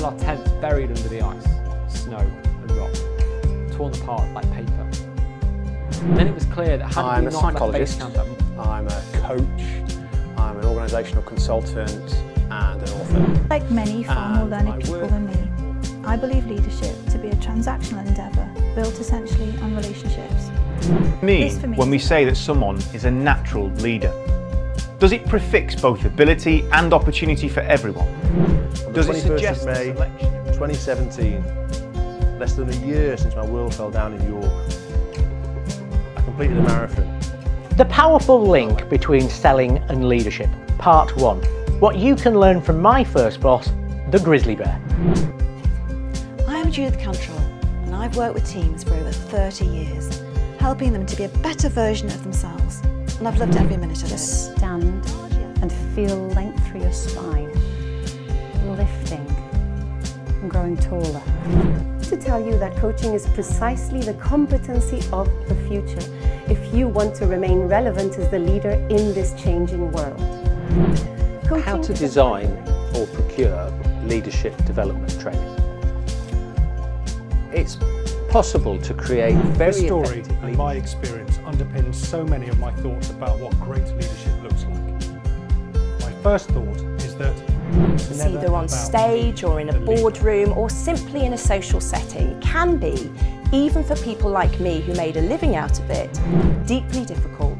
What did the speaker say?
found our tents buried under the ice, snow and rock, torn apart like paper. And then it was clear that had I'm we a not left base psychologist. camp I'm a coach. I'm an organisational consultant and an author. Like many far more learned people work- than me, I believe leadership to be a transactional endeavour built essentially on relationships. Me, me when we say that someone is a natural leader, does it prefix both ability and opportunity for everyone? On Does it suggest of a May 2017, less than a year since my world fell down in York, I completed a marathon. The powerful link between selling and leadership, part one. What you can learn from my first boss, the grizzly bear. I am Judith Cantrell and I've worked with teams for over 30 years, helping them to be a better version of themselves. And I've loved every minute of it. Just stand and feel length through your spine, lifting and growing taller. to tell you that coaching is precisely the competency of the future if you want to remain relevant as the leader in this changing world. Coaching How to design or procure leadership development training. It's possible to create very This story and my experience underpins so many of my thoughts about what great leadership looks like. My first thought is that it's either on stage or in a boardroom or simply in a social setting. Can be, even for people like me who made a living out of it, deeply difficult